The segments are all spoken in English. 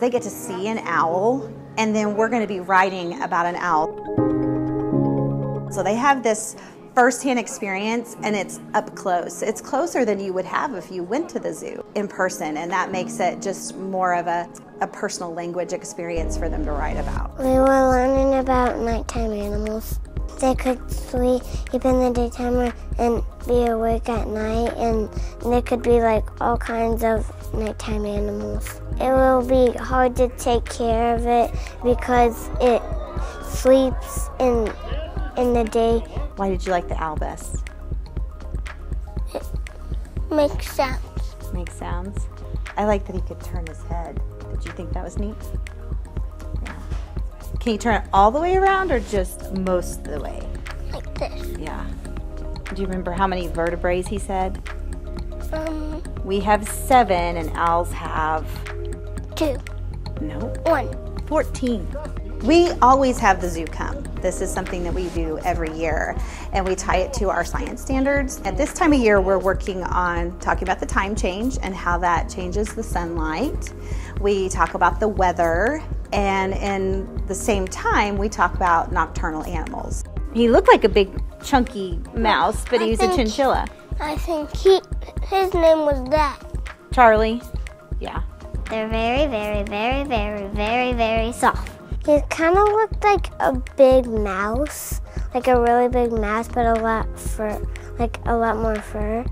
They get to see an owl, and then we're going to be writing about an owl. So they have this firsthand experience and it's up close. It's closer than you would have if you went to the zoo in person, and that makes it just more of a, a personal language experience for them to write about. We were learning about nighttime animals. They could sleep in the daytime and be awake at night, and there could be like all kinds of nighttime animals. It will be hard to take care of it because it sleeps in in the day. Why did you like the owl best? It Makes sounds. Makes sounds. I like that he could turn his head. Did you think that was neat? Can you turn it all the way around or just most of the way? Like this. Yeah. Do you remember how many vertebrae he said? Um, We have seven and owls have, two, no, one. 14. We always have the zoo come. This is something that we do every year, and we tie it to our science standards. At this time of year, we're working on talking about the time change and how that changes the sunlight. We talk about the weather, and in the same time, we talk about nocturnal animals. He looked like a big, chunky mouse, but I he was a chinchilla. I think he his name was that. Charlie? Yeah. They're very, very, very, very, very, very soft. He kind of looked like a big mouse, like a really big mouse, but a lot fur, like a lot more fur.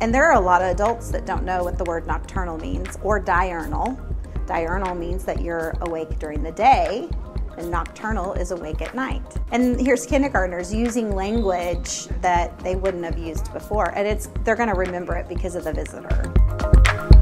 And there are a lot of adults that don't know what the word nocturnal means or diurnal. Diurnal means that you're awake during the day, and nocturnal is awake at night. And here's kindergartners using language that they wouldn't have used before, and it's they're going to remember it because of the visitor.